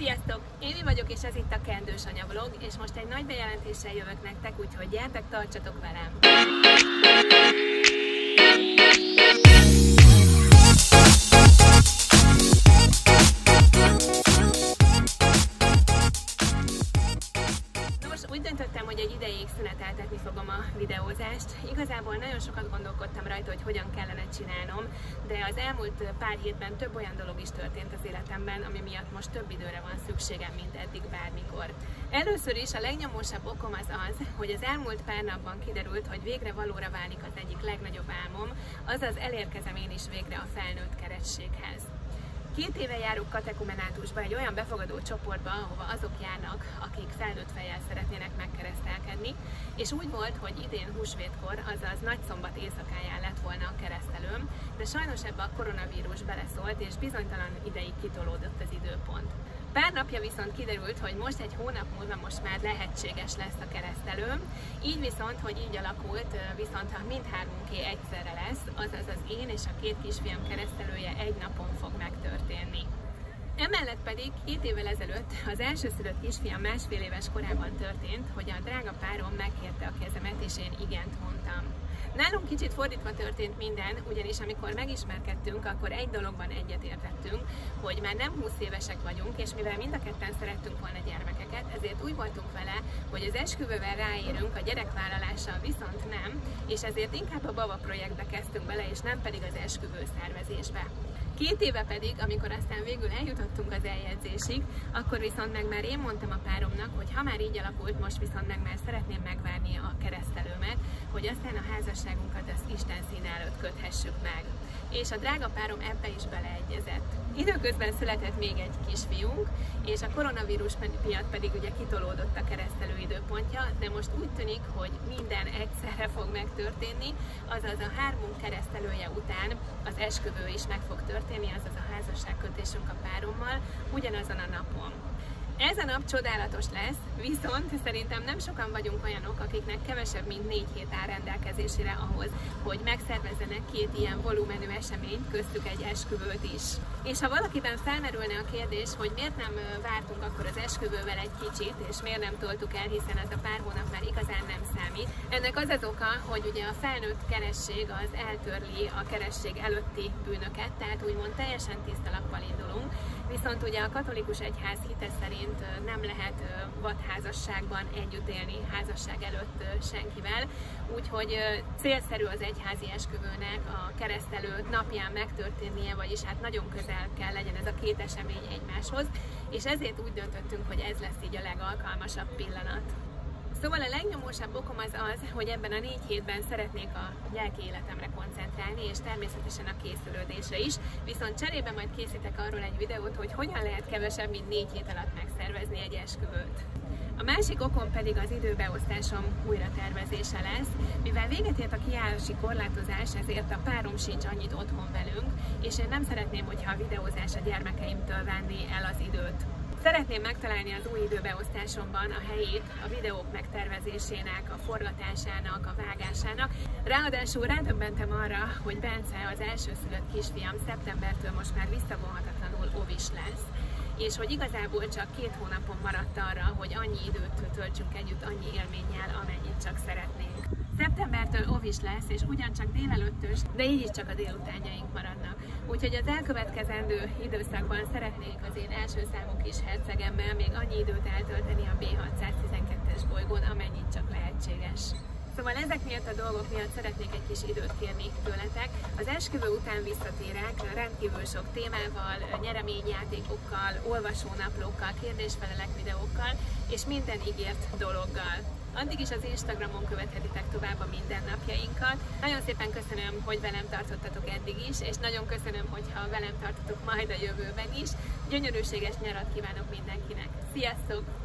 Sziasztok! Én mi vagyok, és ez itt a Kendős Anya Vlog, és most egy nagy bejelentéssel jövök nektek, úgyhogy gyertek, tartsatok velem! Hogy egy ideig szüneteltetni fogom a videózást. Igazából nagyon sokat gondolkodtam rajta, hogy hogyan kellene csinálnom, de az elmúlt pár hétben több olyan dolog is történt az életemben, ami miatt most több időre van szükségem, mint eddig bármikor. Először is a legnyomósabb okom az az, hogy az elmúlt pár napban kiderült, hogy végre valóra válik az egyik legnagyobb álmom, azaz elérkezem én is végre a felnőtt kerességhez. Két éve járok katekumenátusba egy olyan befogadó csoportba, ahova azok járnak, akik felnőtt fejjel szeretnének megkeresztelkedni, és úgy volt, hogy idén húsvétkor, azaz nagyszombat éjszakáján lett volna a keresztelőm, de sajnos ebbe a koronavírus beleszólt, és bizonytalan ideig kitolódott az időpont. Pár napja viszont kiderült, hogy most egy hónap múlva most már lehetséges lesz a keresztelőm, így viszont, hogy így alakult, viszont ha mindhármunké egyszerre lesz, azaz az én és a két kisfiam keresztelője egy napon fog megtörténni. Emellett pedig két évvel ezelőtt az elsőszülött kisfiam másfél éves korában történt, hogy a drága párom megkérte a kezemet, és én igent mondtam. Nálunk kicsit fordítva történt minden, ugyanis amikor megismerkedtünk, akkor egy dologban egyetértettünk, hogy már nem 20 évesek vagyunk, és mivel mind a ketten szerettünk volna gyermekeket, ezért úgy voltunk vele, hogy az esküvővel ráérünk, a gyerekvállalással viszont nem, és ezért inkább a Baba projektbe kezdtünk bele, és nem pedig az esküvő szervezésbe. Két éve pedig, amikor aztán végül eljutottunk az eljegyzésig, akkor viszont meg már én mondtam a páromnak, hogy ha már így alakult, most viszont meg már szeretném hogy aztán a házasságunkat az Isten szín előtt köthessük meg. És a drága párom ebbe is beleegyezett. Időközben született még egy kisfiunk, és a koronavírus miatt pedig ugye kitolódott a keresztelő időpontja, de most úgy tűnik, hogy minden egyszerre fog megtörténni, azaz a hármunk keresztelője után az esküvő is meg fog történni, azaz a házasságkötésünk a párommal ugyanazon a napon. Ez a nap csodálatos lesz, viszont szerintem nem sokan vagyunk olyanok, akiknek kevesebb, mint négy hét áll rendelkezésére ahhoz, hogy megszervezzenek két ilyen volumenű eseményt, köztük egy esküvőt is. És ha valakiben felmerülne a kérdés, hogy miért nem vártunk akkor az esküvővel egy kicsit, és miért nem toltuk el, hiszen ez a pár hónap már igazán nem számít. Ennek az az oka, hogy ugye a felnőtt keresség az eltörli a keresség előtti bűnöket, tehát úgymond teljesen tiszta lappal indulunk, viszont ugye a katolikus egyház hite szerint nem lehet vadházasságban együtt élni házasság előtt senkivel, úgyhogy célszerű az egyházi esküvőnek a keresztelő napján megtörténnie, vagyis hát nagyon közel kell legyen ez a két esemény egymáshoz, és ezért úgy döntöttünk, hogy ez lesz így a legalkalmasabb pillanat. Szóval a legnyomósabb okom az az, hogy ebben a négy hétben szeretnék a lelki életemre koncentrálni, és természetesen a készülődésre is, viszont cserébe majd készítek arról egy videót, hogy hogyan lehet kevesebb, mint négy hét alatt megszervezni egy esküvőt. A másik okom pedig az időbeosztásom újra tervezése lesz, mivel véget ért a kiállási korlátozás, ezért a párom sincs annyit otthon velünk, és én nem szeretném, hogyha a videózás a gyermekeimtől venni el az időt. Szeretném megtalálni az új időbeosztásomban a helyét a videók megtervezésének, a forgatásának, a vágásának. Ráadásul rádöbbentem arra, hogy Bence, az elsőszülött kisfiam szeptembertől most már visszavonhatatlanul ovis lesz és hogy igazából csak két hónapon maradt arra, hogy annyi időt töltsünk együtt, annyi élménnyel, amennyit csak szeretnénk. Szeptembertől ovis lesz, és ugyancsak délelőttös, de így is csak a délutánjaink maradnak. Úgyhogy az elkövetkezendő időszakban szeretnék az én első számú kis hercegemmel még annyi időt eltölteni a B612-es bolygón, amennyit csak lehetséges. Szóval ezek miatt a dolgok miatt szeretnék egy kis időt kérni tőletek. Az esküvő után visszatérek rendkívül sok témával, nyereményjátékokkal, olvasónaplókkal, kérdésfelelek videókkal, és minden ígért dologgal. Addig is az Instagramon követhetitek tovább a mindennapjainkat. Nagyon szépen köszönöm, hogy velem tartottatok eddig is, és nagyon köszönöm, hogyha velem tartotok majd a jövőben is. Gyönyörűséges nyarat kívánok mindenkinek. Sziasztok!